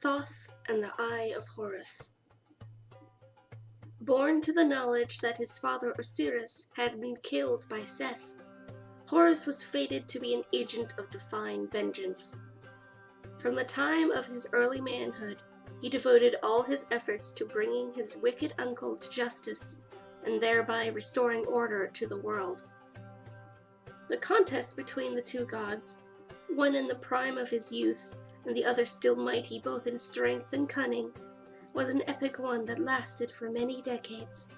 Thoth and the Eye of Horus. Born to the knowledge that his father Osiris had been killed by Seth, Horus was fated to be an agent of divine vengeance. From the time of his early manhood, he devoted all his efforts to bringing his wicked uncle to justice and thereby restoring order to the world. The contest between the two gods, one in the prime of his youth and the other still mighty both in strength and cunning, was an epic one that lasted for many decades.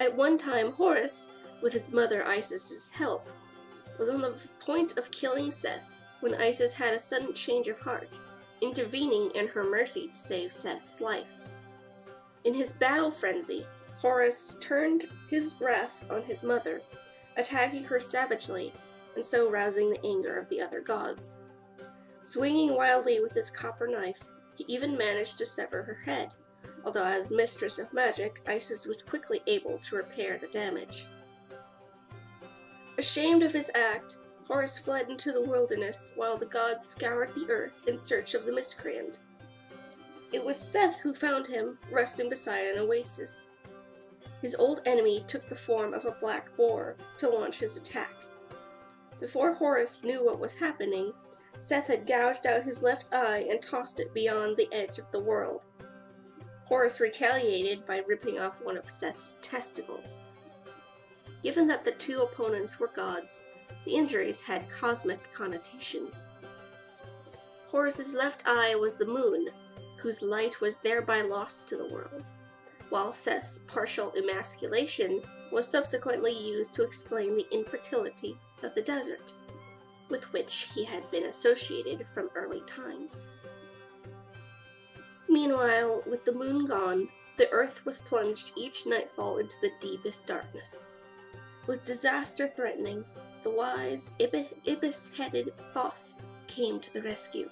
At one time, Horus, with his mother Isis's help, was on the point of killing Seth when Isis had a sudden change of heart, intervening in her mercy to save Seth's life. In his battle frenzy, Horus turned his wrath on his mother, attacking her savagely and so rousing the anger of the other gods. Swinging wildly with his copper knife, he even managed to sever her head, although as mistress of magic, Isis was quickly able to repair the damage. Ashamed of his act, Horus fled into the wilderness while the gods scoured the earth in search of the miscreant. It was Seth who found him, resting beside an oasis. His old enemy took the form of a black boar to launch his attack. Before Horus knew what was happening, Seth had gouged out his left eye and tossed it beyond the edge of the world. Horus retaliated by ripping off one of Seth's testicles. Given that the two opponents were gods, the injuries had cosmic connotations. Horus's left eye was the moon, whose light was thereby lost to the world, while Seth's partial emasculation was subsequently used to explain the infertility of the desert with which he had been associated from early times. Meanwhile, with the moon gone, the earth was plunged each nightfall into the deepest darkness. With disaster threatening, the wise, ibis headed Thoth came to the rescue.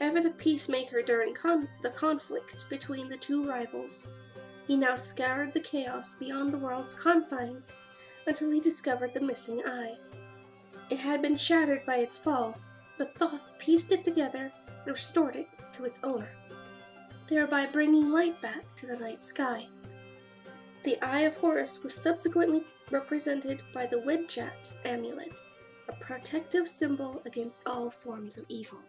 Ever the peacemaker during con- the conflict between the two rivals, he now scoured the chaos beyond the world's confines until he discovered the missing eye. It had been shattered by its fall, but Thoth pieced it together and restored it to its owner, thereby bringing light back to the night sky. The Eye of Horus was subsequently represented by the Wedjat amulet, a protective symbol against all forms of evil.